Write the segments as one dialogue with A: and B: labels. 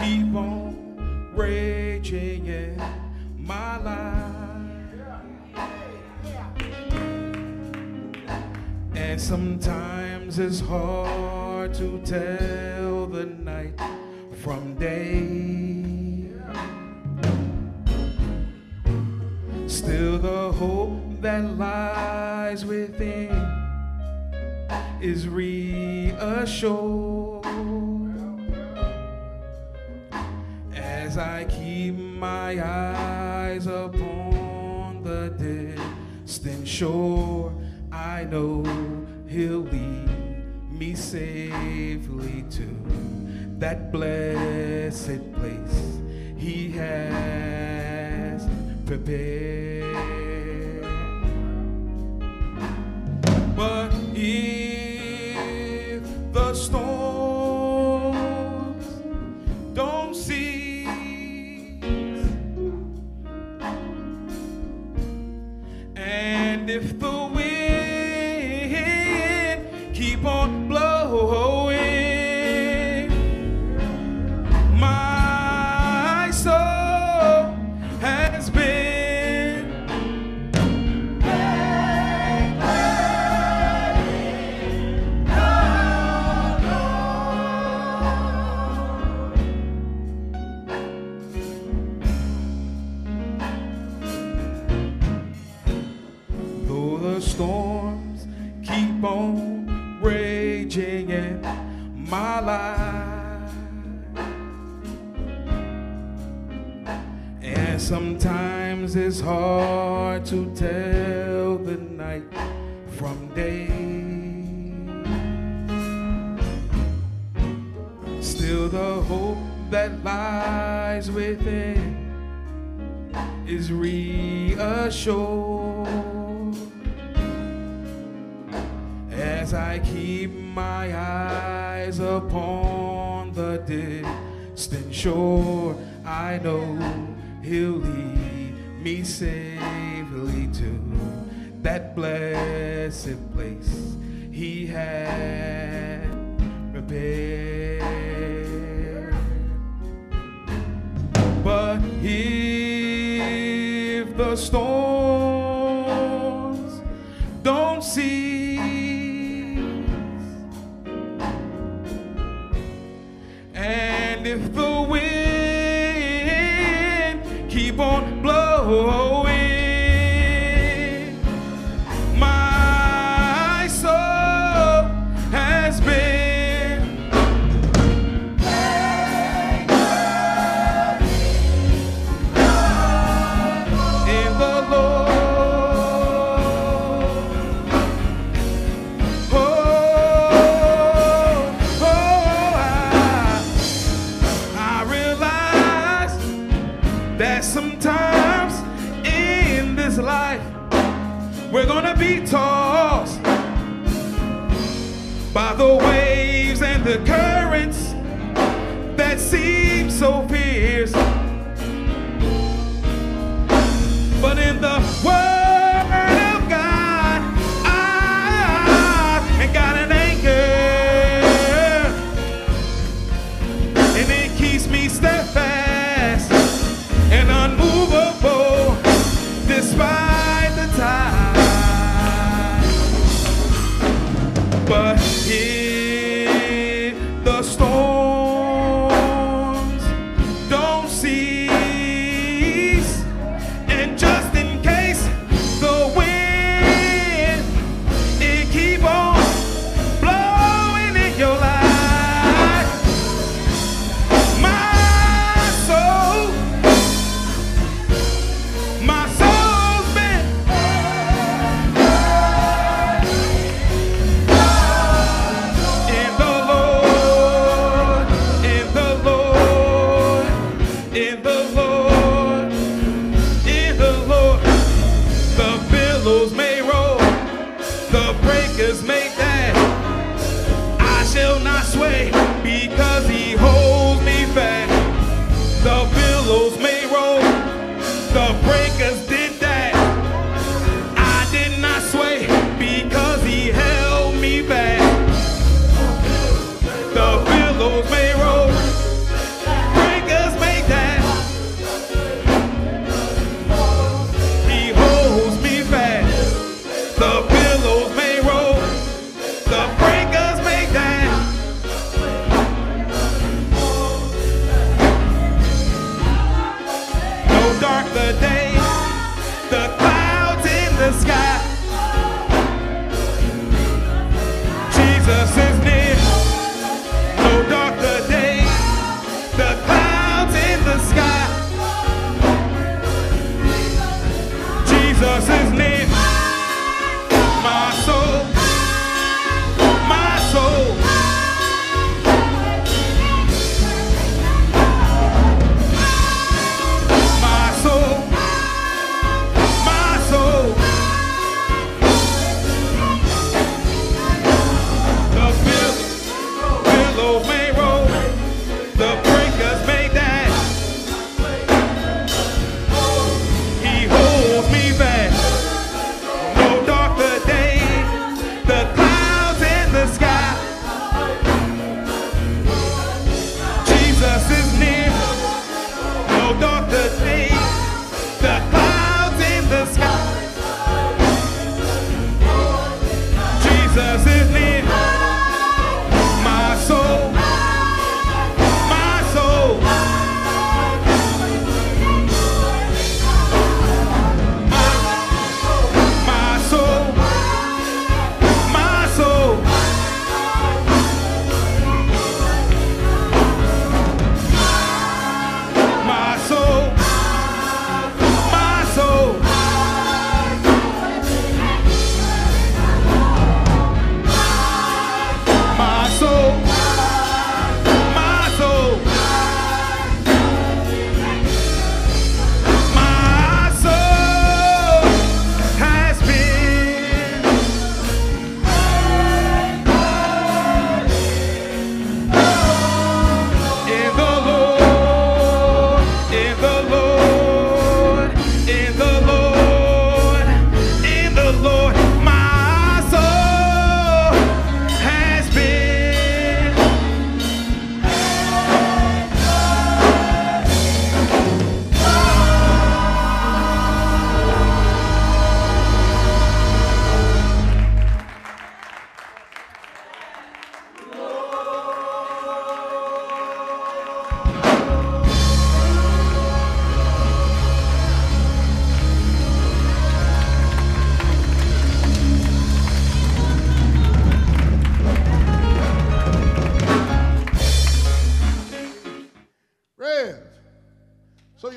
A: keep on raging in my life. And sometimes it's hard to tell the night from day. Still, the hope that lies within is reassured. my eyes upon the distant shore, I know He'll lead me safely to that blessed place He has prepared. sees. And if the the storm.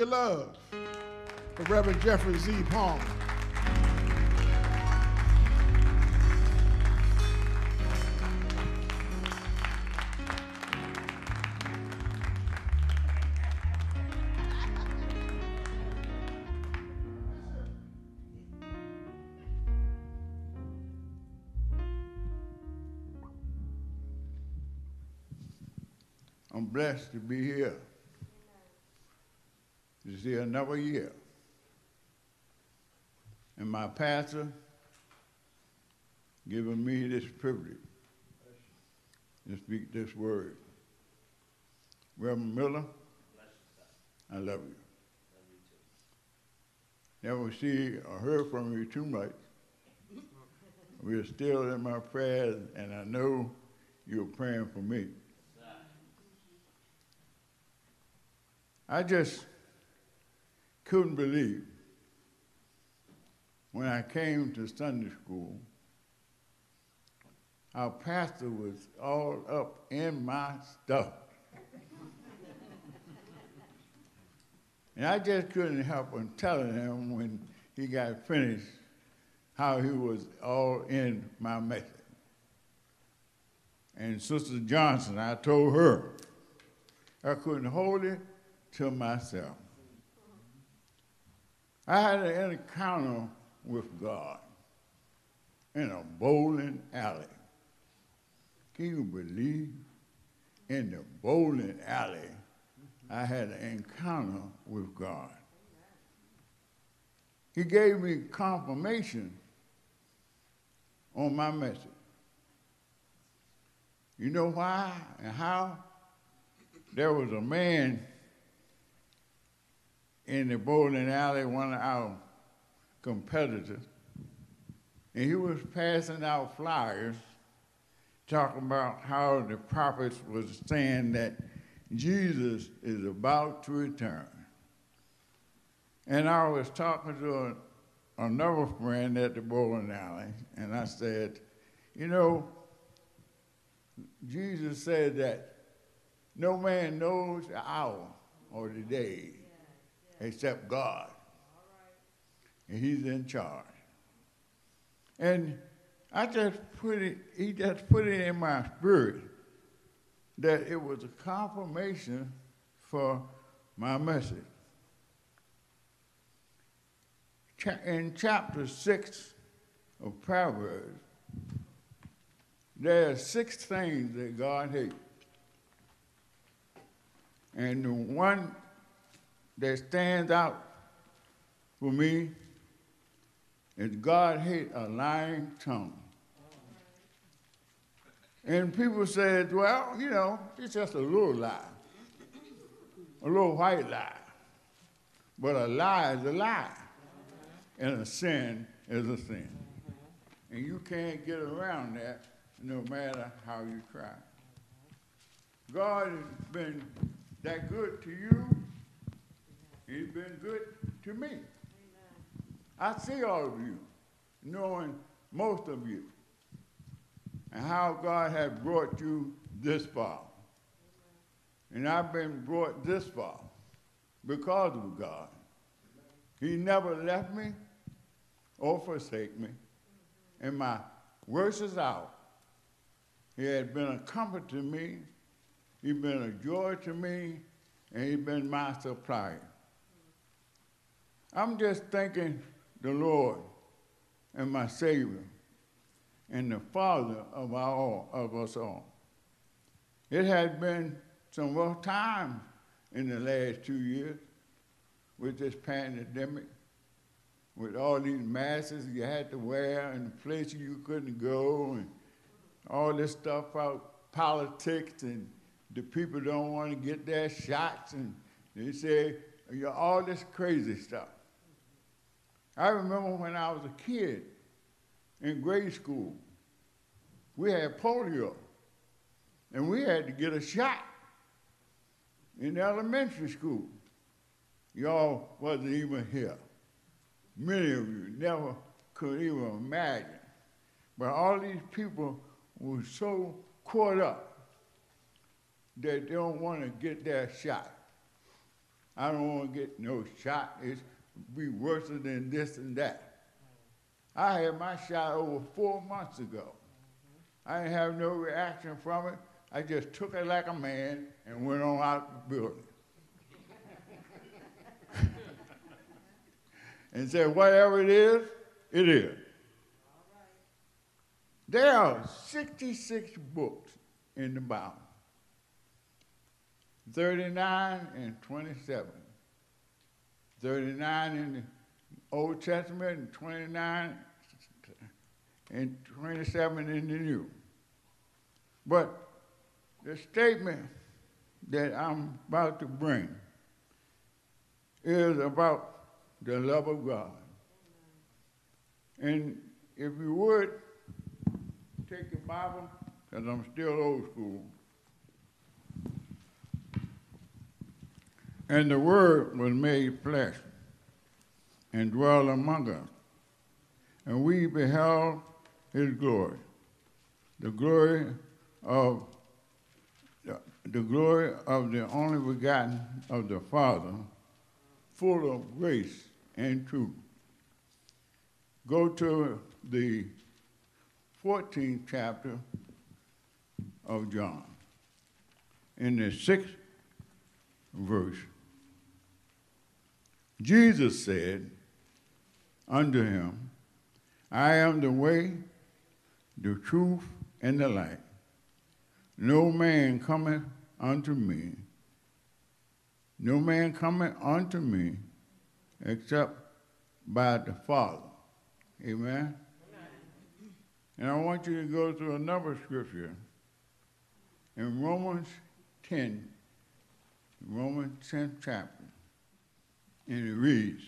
A: So
B: you love the Reverend Jeffrey Z. Palmer.
C: I'm blessed to be here. To see another year. And my pastor giving me this privilege to speak this word. Reverend Miller, I love you. Never see or heard from you too much. We're still in my prayers, and I know you're praying for me. I just couldn't believe when I came to Sunday school, our pastor was all up in my stuff. and I just couldn't help on telling him when he got finished how he was all in my message. And Sister Johnson, I told her I couldn't hold it to myself. I had an encounter with God in a bowling alley. Can you believe? In the bowling alley, I had an encounter with God. He gave me confirmation on my message. You know why and how? There was a man in the bowling alley, one of our competitors, and he was passing out flyers talking about how the prophets was saying that Jesus is about to return. And I was talking to another friend at the bowling alley, and I said, You know, Jesus said that no man knows the hour or the day except God. And He's in charge. And I just put it, He just put it in my spirit that it was a confirmation for my message. In chapter 6 of Proverbs, there are six things that God hates. And the one that stands out for me is God hates a lying tongue. And people said, well, you know, it's just a little lie, a little white lie. But a lie is a lie, and a sin is a sin. And you can't get around that no matter how you try. God has been that good to you. He's been good to me. I see all of you, knowing most of you and how God has brought you this far. And I've been brought this far because of God. He never left me or forsake me. And my worst is out. he has been a comfort to me, he's been a joy to me, and he's been my supplier. I'm just thanking the Lord and my Savior and the Father of, our, all, of us all. It has been some rough times in the last two years with this pandemic, with all these masks you had to wear and places you couldn't go and all this stuff about politics and the people don't want to get their shots and they say all this crazy stuff. I remember when I was a kid in grade school, we had polio, and we had to get a shot in elementary school. Y'all wasn't even here. Many of you never could even imagine. But all these people were so caught up that they don't want to get that shot. I don't want to get no shot. It's be worse than this and that. I had my shot over four months ago. I didn't have no reaction from it. I just took it like a man and went on out the building. and said, whatever it is, it is. There are 66 books in the Bible, 39 and 27. 39 in the Old Testament and 29 and 27 in the New. But the statement that I'm about to bring is about the love of God. And if you would, take your Bible, because I'm still old school. And the Word was made flesh and dwelt among us. And we beheld his glory, the glory of the glory of the only begotten of the Father, full of grace and truth. Go to the 14th chapter of John. In the sixth verse, Jesus said unto him, I am the way, the truth, and the life. No man cometh unto me, no man cometh unto me except by the Father. Amen? And I want you to go to another scripture in Romans 10, Romans 10th chapter, and it reads,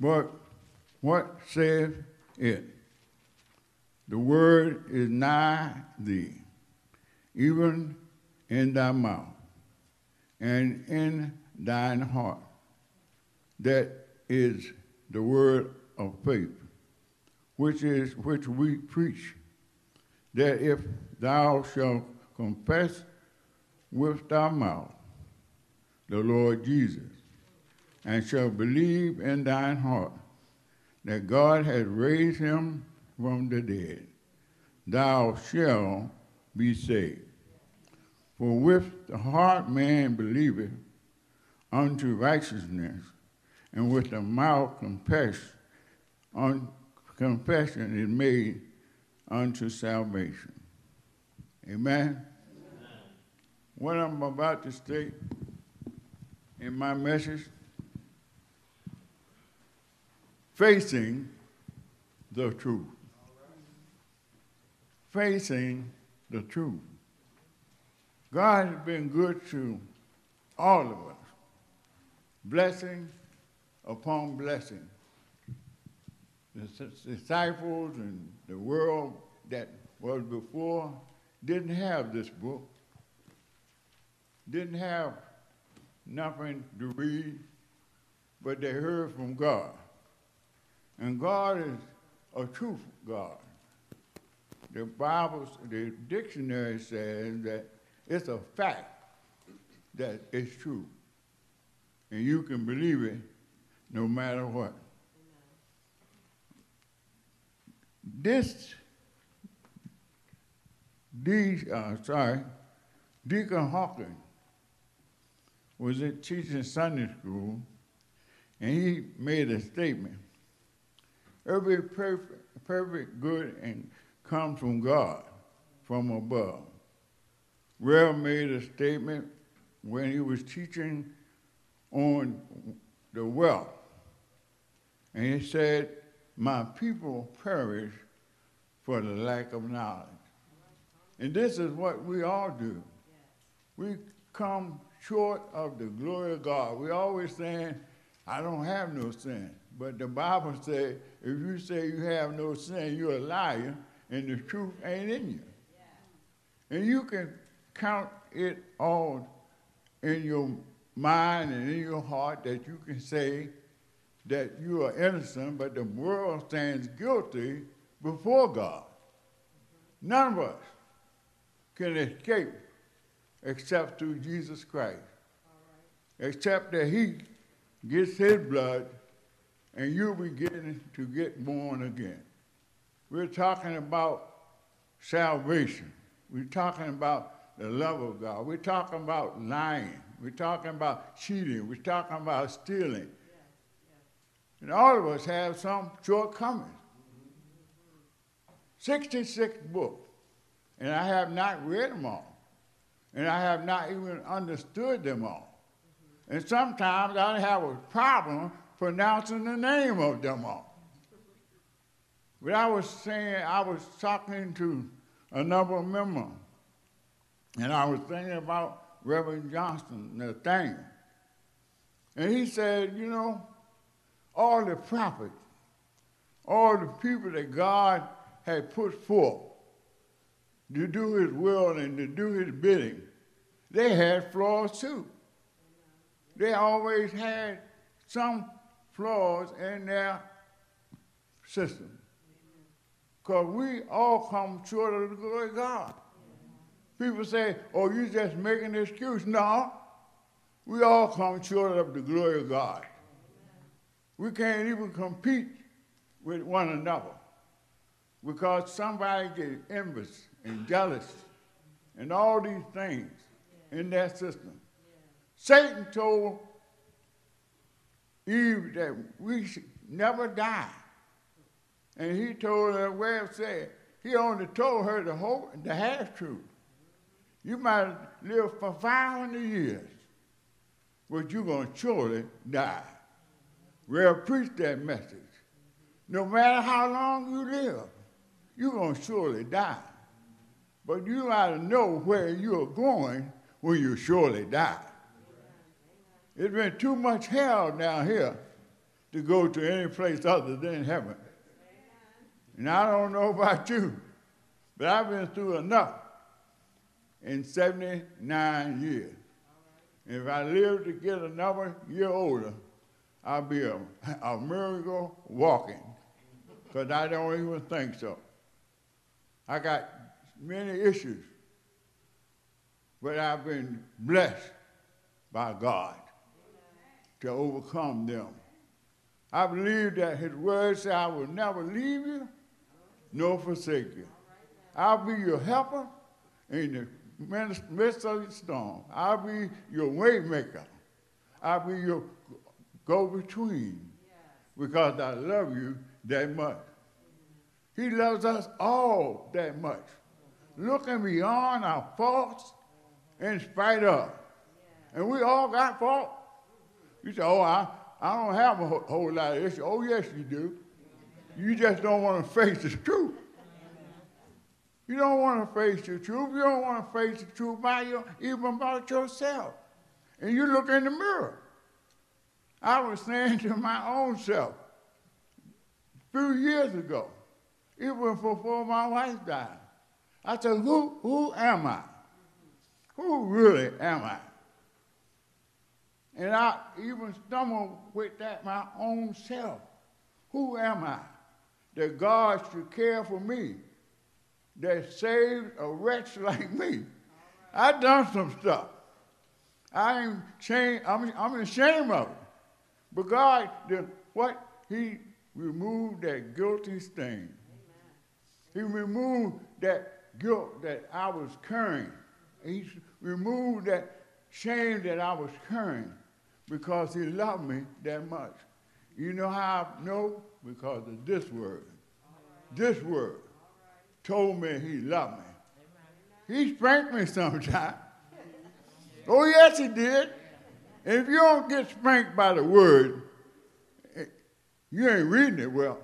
C: But what saith it? The word is nigh thee, even in thy mouth and in thine heart. that is the word of faith, which is which we preach, that if thou shalt confess with thy mouth the Lord Jesus, and shall believe in thine heart that God has raised him from the dead, thou shalt be saved. For with the heart man believeth unto righteousness, and with the mouth confess, on, confession is made unto salvation. Amen? Amen. What I'm about to state in my message, facing the truth. Facing the truth. God has been good to all of us. Blessing upon blessing. The disciples and the world that was before didn't have this book, didn't have nothing to read, but they heard from God. And God is a truth God. The Bible, the dictionary says that it's a fact that it's true. And you can believe it no matter what. This, these, uh, sorry, Deacon Hawkins was teaching Sunday school, and he made a statement. Every perfect, perfect good and comes from God, from above. Rell made a statement when he was teaching on the wealth. And he said, My people perish for the lack of knowledge. And this is what we all do. We come short of the glory of God. We always saying, I don't have no sin. But the Bible says, if you say you have no sin, you're a liar, and the truth ain't in you. Yeah. And you can count it all in your mind and in your heart that you can say that you are innocent, but the world stands guilty before God. None of us can escape except through Jesus Christ. Right. Except that he gets his blood and you'll be getting to get born again. We're talking about salvation. We're talking about the love of God. We're talking about lying. We're talking about cheating. We're talking about stealing. And all of us have some shortcomings. 66 books, and I have not read them all. And I have not even understood them all. And sometimes I have a problem pronouncing the name of them all. But I was saying, I was talking to another member, and I was thinking about Reverend Johnson, Nathaniel. And he said, you know, all the prophets, all the people that God had put forth to do his will and to do his bidding, they had flaws too. They always had some flaws in their system. Because we all come short of the glory of God. People say, oh, you just making an excuse. No, we all come short of the glory of God. We can't even compete with one another because somebody gets envious and jealous and all these things in that system. Satan told Eve that we should never die. And he told her, well said, he only told her the whole, the half truth. You might live for 500 years, but you're going to surely die. Well, preach that message. No matter how long you live, you're going to surely die. But you ought to know where you're going when you surely die. It's been too much hell down here to go to any place other than heaven. And I don't know about you, but I've been through enough in 79 years. If I live to get another year older, I'll be a, a miracle walking because I don't even think so. I got many issues, but I've been blessed by God to overcome them. I believe that His word says, I will never leave you nor forsake you. I'll be your helper in the midst of the storm. I'll be your way maker. I'll be your go between because I love you that much. He loves us all that much, looking beyond our faults in spite of. And we all got faults. You say, oh, I, I don't have a whole, lot of issues. Oh, yes, you do. You just don't want to face the truth. You don't want to face the truth. You don't want to face the truth by your, even about yourself. And you look in the mirror. I was saying to my own self a few years ago, even before my wife died, I said, who, who am I? Who really am I? And I even stumbled with that my own self. Who am I? That God should care for me, that saved a wretch like me. I've done some stuff. I am ashamed, I'm, I'm ashamed of it. But God did what? He removed that guilty stain. He removed that guilt that I was carrying. He removed that shame that I was carrying because he loved me that much. You know how I know? Because of this word. This word told me he loved me. He spanked me sometimes. Oh, yes, he did. If you don't get spanked by the word, eh, you ain't reading it well.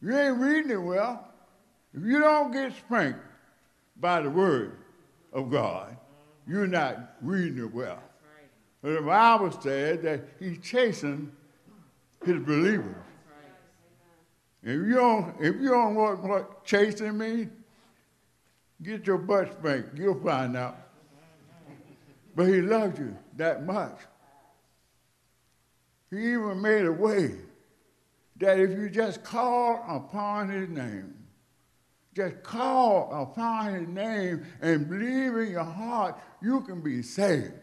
C: You ain't reading it well. If you don't get spanked by the word of God, you're not reading it well. But the Bible said that he's chasing his believers. If you don't, if you don't want what chasing means, get your butt spanked. You'll find out. But he loved you that much. He even made a way that if you just call upon his name, just call upon his name and believe in your heart, you can be saved. Amen.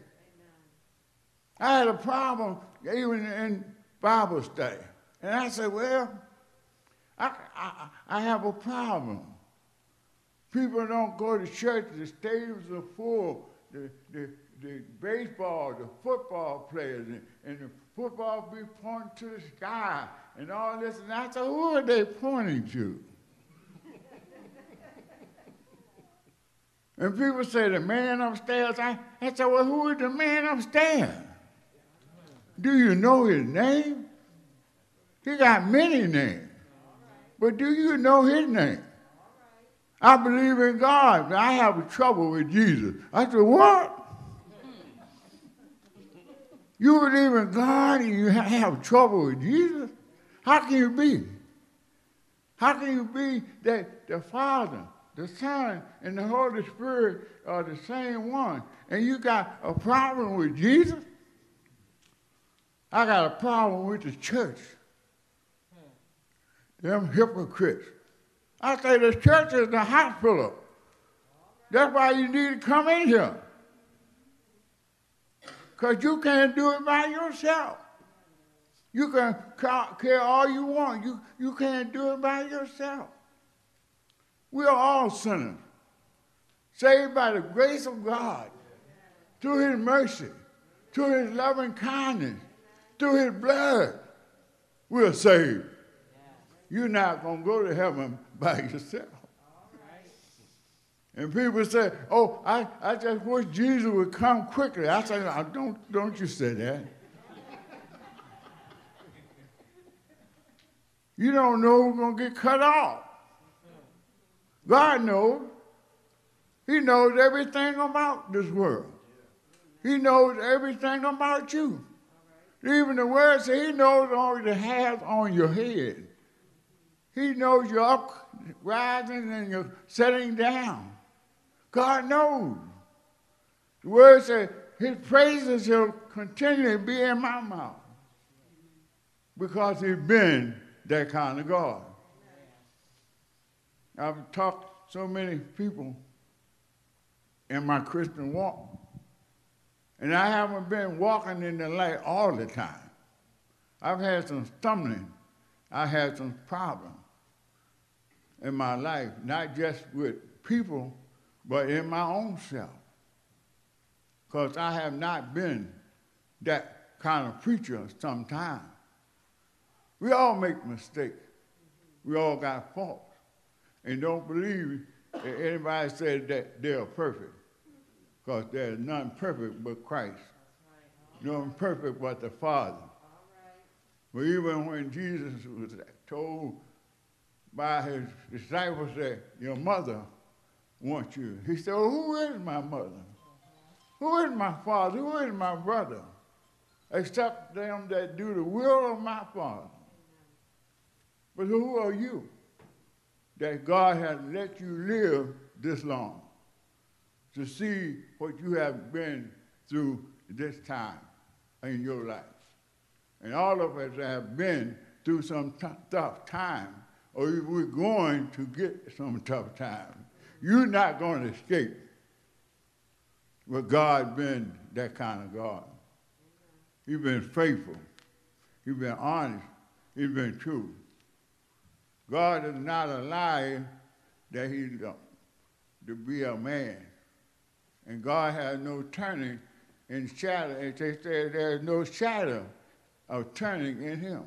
C: I had a problem even in Bible study. And I said, well, I, I, I have a problem. People don't go to church, the stadiums are full, the, the, the baseball, the football players, and, and the football be pointing to the sky and all this. And I said, who are they pointing to? And people say, the man upstairs. I, I said, well, who is the man upstairs? Do you know his name? He got many names. But do you know his name? I believe in God, but I have trouble with Jesus. I said, what? You believe in God and you have trouble with Jesus? How can you be? How can you be that the Father, the Son, and the Holy Spirit are the same one, and you got a problem with Jesus? I got a problem with the church. Them hypocrites. I say the church is the hospital. That's why you need to come in here because you can't do it by yourself. You can care all you want. You, you can't do it by yourself. We are all sinners, saved by the grace of God, through his mercy, through his loving kindness, through his blood. We're saved. You're not going to go to heaven by yourself. And people say, oh, I, I just wish Jesus would come quickly. I say, no, don't, don't you say that. you don't know who's going to get cut off. God knows. He knows everything about this world. He knows everything about you. Even the word says he knows all the hairs on your head. He knows you're up, rising, and you're setting down. God knows. The word says, his praises shall continually be in my mouth because he's been that kind of God. I've talked to so many people in my Christian walk, and I haven't been walking in the light all the time. I've had some stumbling. I had some problems in my life, not just with people, but in my own self. Because I have not been that kind of preacher sometimes. We all make mistakes. We all got faults. And don't believe anybody said that they're perfect. Because there's none perfect but Christ. None perfect but the Father. But even when Jesus was told by his disciples that your mother wants you, he said, well, Who is my mother? Who is my father? Who is my brother? Except them that do the will of my Father. But who are you that God has let you live this long to see what you have been through this time in your life? And all of us have been through some tough time, or we're going to get some tough time. You're not going to escape. But God been that kind of God. He's been faithful. He's been honest. He's been true. God is not a liar that he to be a man. And God has no turning in shadow. They say there's no shadow of turning in him.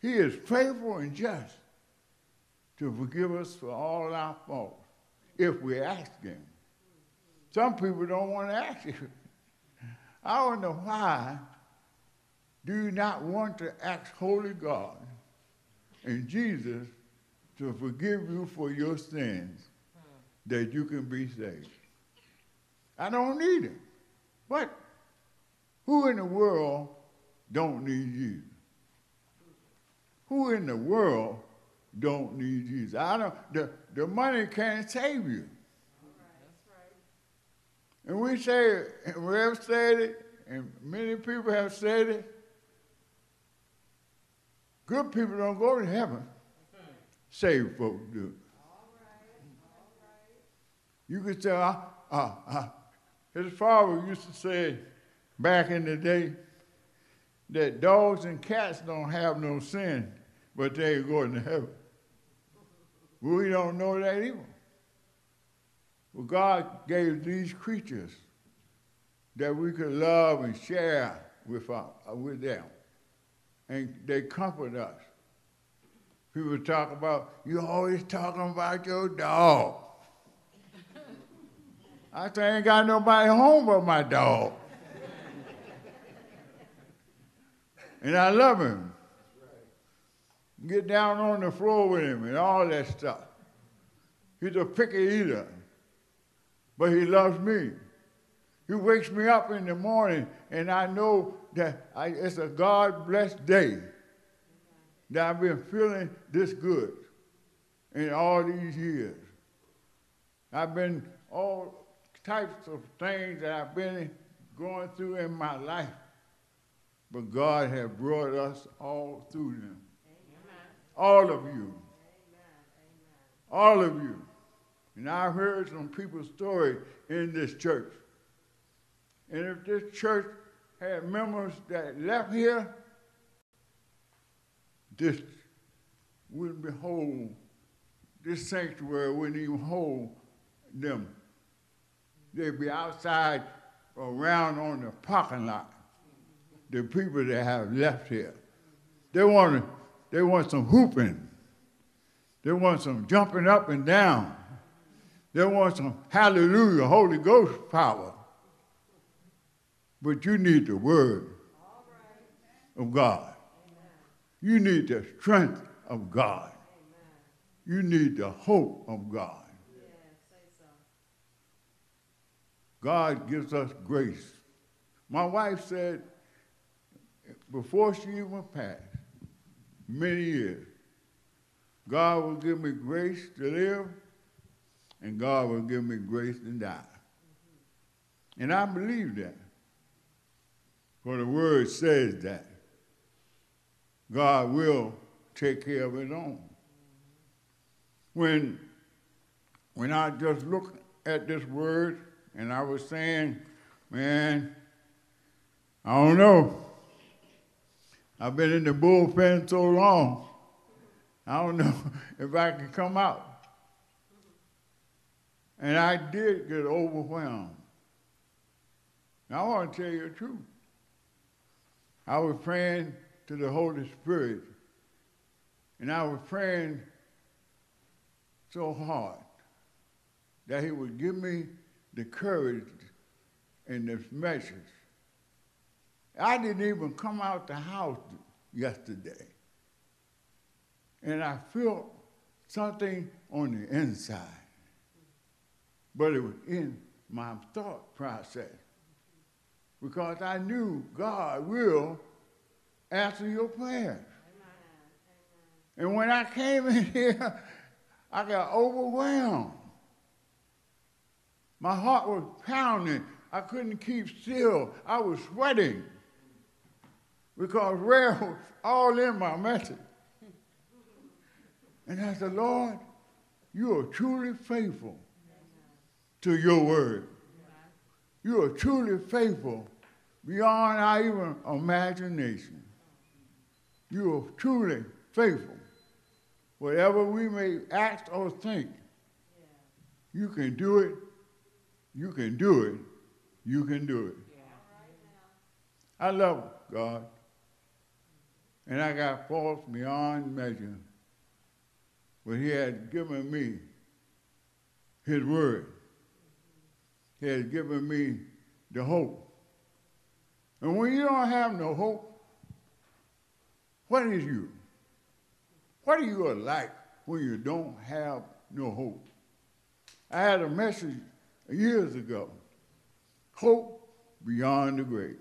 C: He is faithful and just to forgive us for all our faults if we ask him. Some people don't want to ask him. I don't know why do you not want to ask Holy God and Jesus to forgive you for your sins that you can be saved. I don't need him. But who in the world don't need you? Who in the world don't need Jesus? I don't the, the money can't save you. And we say, and we have said it, and many people have said it, Good people don't go to heaven. Saved folks do. You could say, uh, uh, uh, his father used to say back in the day that dogs and cats don't have no sin, but they go to heaven. We don't know that either. Well, God gave these creatures that we could love and share with, uh, with them and they comfort us. People talk about, you always talking about your dog. I say, I ain't got nobody home but my dog. and I love him. Get down on the floor with him and all that stuff. He's a picky eater, but he loves me. He wakes me up in the morning, and I know that I, it's a God blessed day that I've been feeling this good in all these years. I've been all types of things that I've been going through in my life, but God has brought us all through them. Amen. All of you. Amen. All of you. And I've heard some people's story in this church. And if this church had members that left here, this wouldn't be whole. This sanctuary wouldn't even hold them. They'd be outside around on the parking lot. The people that have left here. They want, they want some whooping. They want some jumping up and down. They want some hallelujah, Holy Ghost power. But you need the word of God. You need the strength of God. You need the hope of God. God gives us grace. My wife said, before she even passed, many years, God will give me grace to live, and God will give me grace to die. And I believe that. For the word says that God will take care of his own. When, when I just looked at this word and I was saying, man, I don't know. I've been in the bullpen so long, I don't know if I can come out. And I did get overwhelmed. Now, I want to tell you the truth. I was praying to the Holy Spirit, and I was praying so hard that He would give me the courage in this message. I didn't even come out the house yesterday, and I felt something on the inside, but it was in my thought process because I knew God will answer your prayers. And when I came in here, I got overwhelmed. My heart was pounding. I couldn't keep still. I was sweating because prayer was all in my message. And I said, Lord, you are truly faithful to your word. You are truly faithful beyond our even imagination. You are truly faithful. Whatever we may act or think, you can do it, you can do it, you can do it. I love God. And I got faults beyond measure. But He has given me His Word. He has given me the hope. And when you don't have no hope, what is you? What are you like when you don't have no hope? I had a message years ago hope beyond the grave.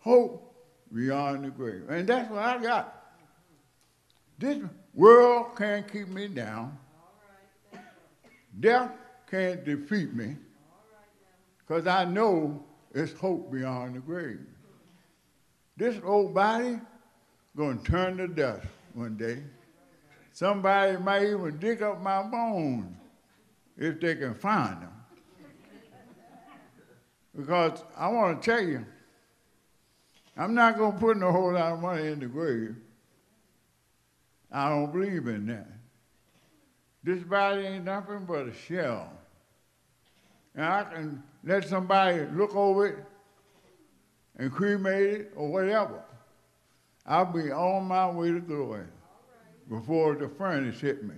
C: Hope beyond the grave. And that's what I got. This world can't keep me down. Death can't defeat me because I know it's hope beyond the grave. This old body to turn to dust one day. Somebody might even dig up my bones if they can find them. Because I want to tell you, I'm not going to put no whole lot of money in the grave. I don't believe in that. This body ain't nothing but a shell. And I can let somebody look over it and cremate it or whatever. I'll be on my way to glory before the furnace hit me.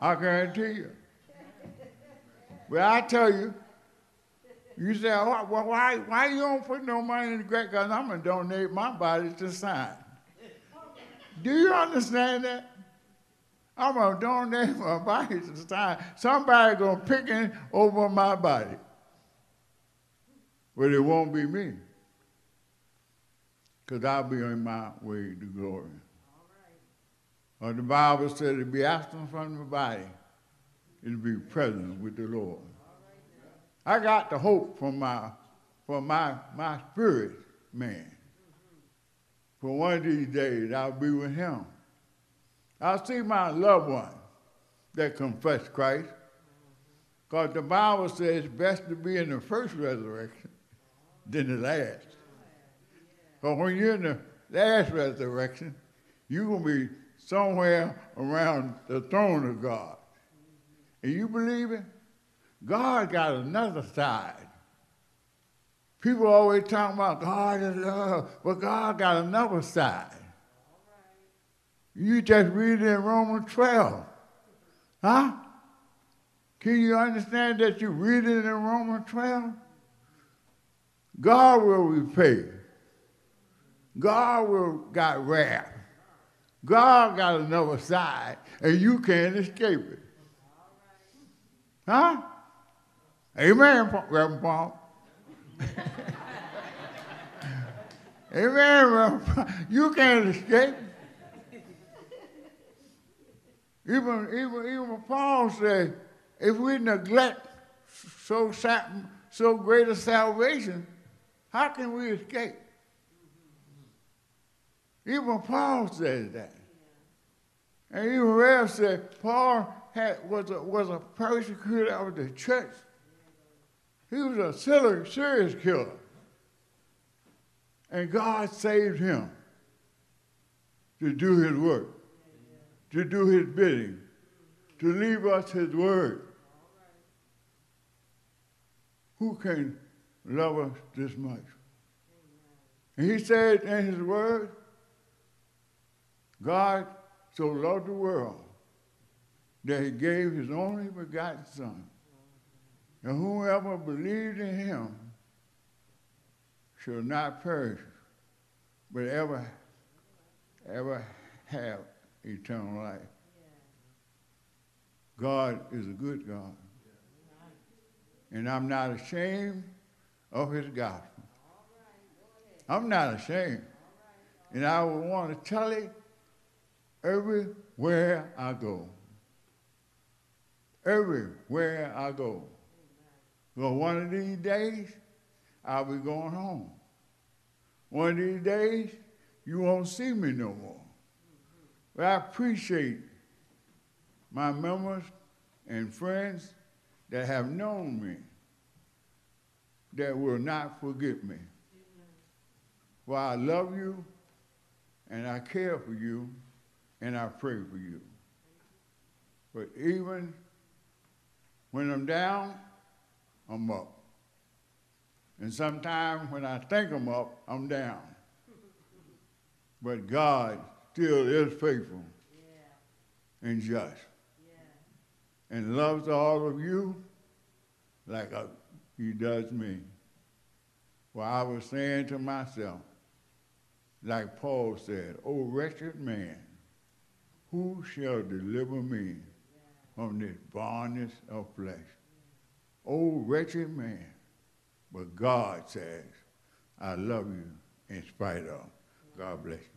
C: I guarantee you. But I tell you, you say, well, why, why you don't put no money in the grave? Because I'm going to donate my body to science. Do you understand that? I'm going to donate my body to science. Somebody going to pick it over my body. But it won't be me. Because I'll be on my way to glory. Or uh, the Bible said to be absent from the body to be present with the Lord. I got the hope from my, from my, my spirit man. For one of these days, I'll be with him. I'll see my loved one that confess Christ. Because the Bible says it's best to be in the first resurrection than the last. But when you're in the last resurrection, you're going to be somewhere around the throne of God. And you believe it? God got another side. People always talk about God is love, but God got another side. You just read it in Romans 12. Huh? Can you understand that you read it in Romans 12? God will repay. God will got wrath. God got another side, and you can't escape it. Huh? Amen, Reverend Paul. Amen, Reverend You can't escape. Even, even, even Paul said, if we neglect so, so great a salvation, how can we escape? Even Paul says that. And even Rev said Paul had, was, a, was a persecutor of the church. He was a serious, serious killer. And God saved him to do his work, to do his bidding, to leave us his word. Who can love us this much? And he said in his word, God so loved the world that he gave his only begotten Son. And whoever believes in him shall not perish, but ever, ever have eternal life. God is a good God. And I'm not ashamed Oh, of his gospel. I'm not ashamed. And I would want to tell it everywhere I go. Everywhere I go. Well, one of these days, I'll be going home. One of these days, you won't see me no more. But I appreciate my members and friends that have known me that will not forget me. For I love you and I care for you and I pray for you. But even when I'm down, I'm up. And sometimes when I think I'm up, I'm down. But God still is faithful yeah. and just yeah. and loves all of you like a, he does me. Well, I was saying to myself, like Paul said, O wretched man, who shall deliver me from this bondage of flesh? O wretched man. But God says, I love you in spite of. God bless you.